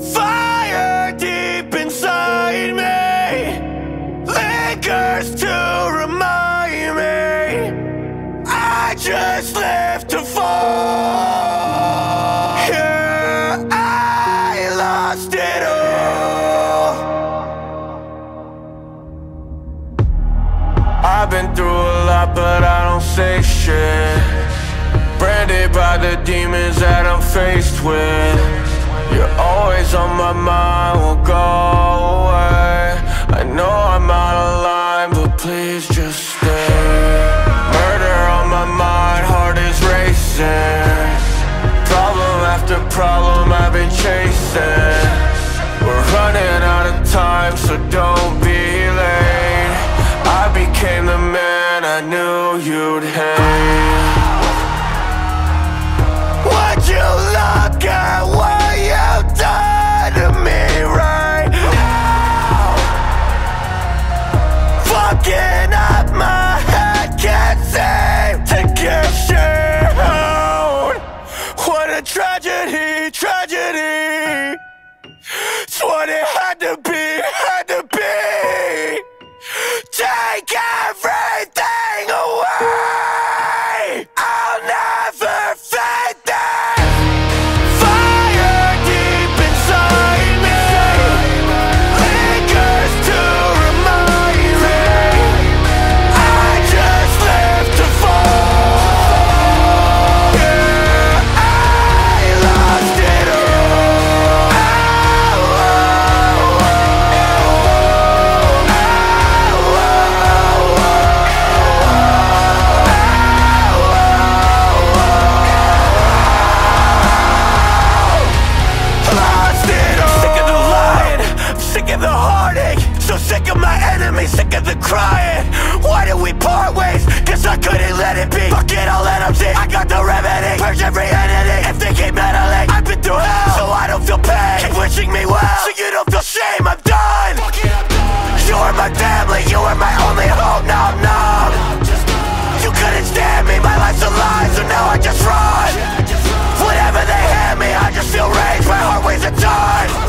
Fire deep inside me. Lingers to remind me. I just live to fall. Yeah, I lost it all. I've been through a lot but I don't say shit. Branded by the demons that I'm faced with. You're on my mind, won't go away. I know I'm out of line, but please just stay. Murder on my mind, heart is racing. Problem after problem I've been chasing. We're running out of time, so don't be late. I became the man I knew you'd hate. Would you look at what it had to be, part ways Guess I couldn't let it be. Fuck it, I'll let them see. I got the remedy. Purge every entity. If they keep meddling I've been through hell. So I don't feel pain. Keep wishing me well. So you don't feel shame I'm done. Fuck it, I'm done. You are my family. You are my only hope. Now I'm numb. You couldn't stand me. My life's a lie. So now I just run. Whatever they hand me I just feel rage. My heart weighs a ton.